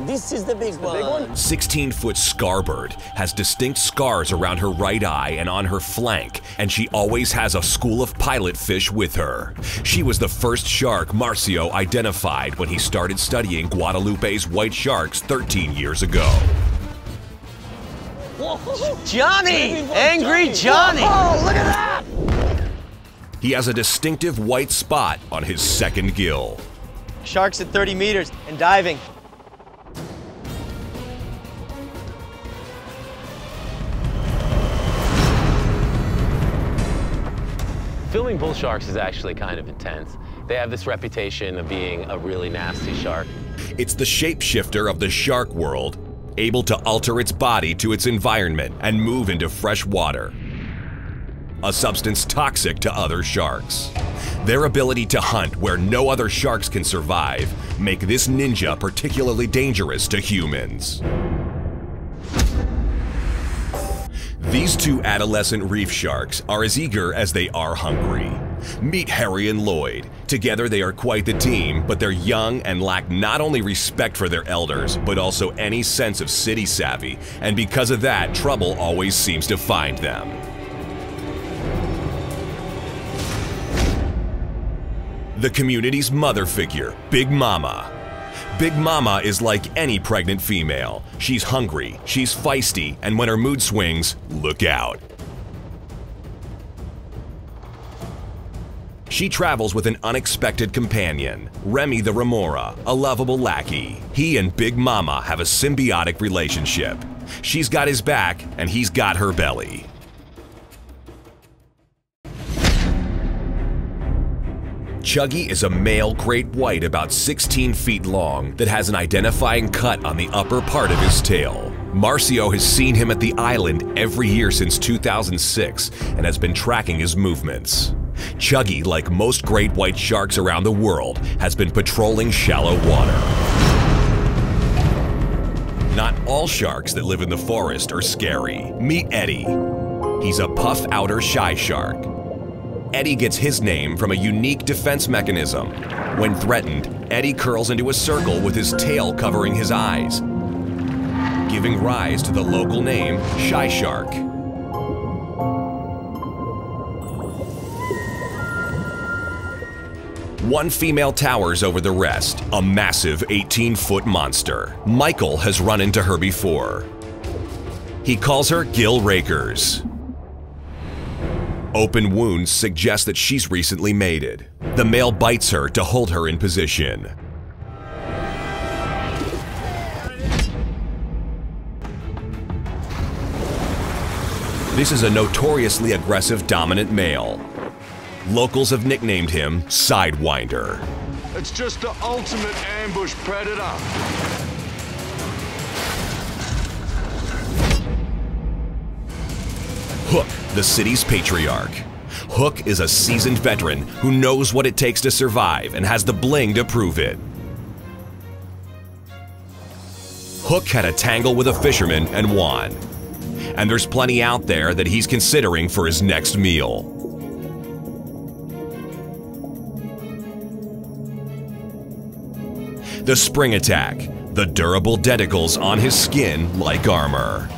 one. This is the big one. big one? 16 foot Scarbird has distinct scars around her right eye and on her flank, and she always has a school of pilot fish with her. She was the first shark Marcio identified when he started studying Guadalupe's white sharks 13 years ago. Johnny! Angry Johnny! Oh, look at that! He has a distinctive white spot on his second gill. Sharks at 30 meters and diving. Filming bull sharks is actually kind of intense. They have this reputation of being a really nasty shark. It's the shapeshifter of the shark world, able to alter its body to its environment and move into fresh water. A substance toxic to other sharks. Their ability to hunt where no other sharks can survive make this ninja particularly dangerous to humans. These two adolescent reef sharks are as eager as they are hungry. Meet Harry and Lloyd. Together they are quite the team, but they're young and lack not only respect for their elders, but also any sense of city savvy, and because of that, trouble always seems to find them. The community's mother figure, Big Mama. Big Mama is like any pregnant female. She's hungry, she's feisty, and when her mood swings, look out. She travels with an unexpected companion, Remy the Remora, a lovable lackey. He and Big Mama have a symbiotic relationship. She's got his back, and he's got her belly. Chuggy is a male great white about 16 feet long that has an identifying cut on the upper part of his tail. Marcio has seen him at the island every year since 2006 and has been tracking his movements. Chuggy, like most great white sharks around the world, has been patrolling shallow water. Not all sharks that live in the forest are scary. Meet Eddie. He's a puffadder shy shark. Eddie gets his name from a unique defense mechanism. When threatened, Eddie curls into a circle with his tail covering his eyes, giving rise to the local name Shy Shark. One female towers over the rest, a massive 18 foot monster. Michael has run into her before. He calls her Gil Rakers. Open wounds suggest that she's recently mated. The male bites her to hold her in position. This is a notoriously aggressive dominant male. Locals have nicknamed him Sidewinder. It's just the ultimate ambush predator. Hook, the city's patriarch. Hook is a seasoned veteran who knows what it takes to survive and has the bling to prove it. Hook had a tangle with a fisherman and won. And there's plenty out there that he's considering for his next meal. The spring attack, the durable denticles on his skin like armor.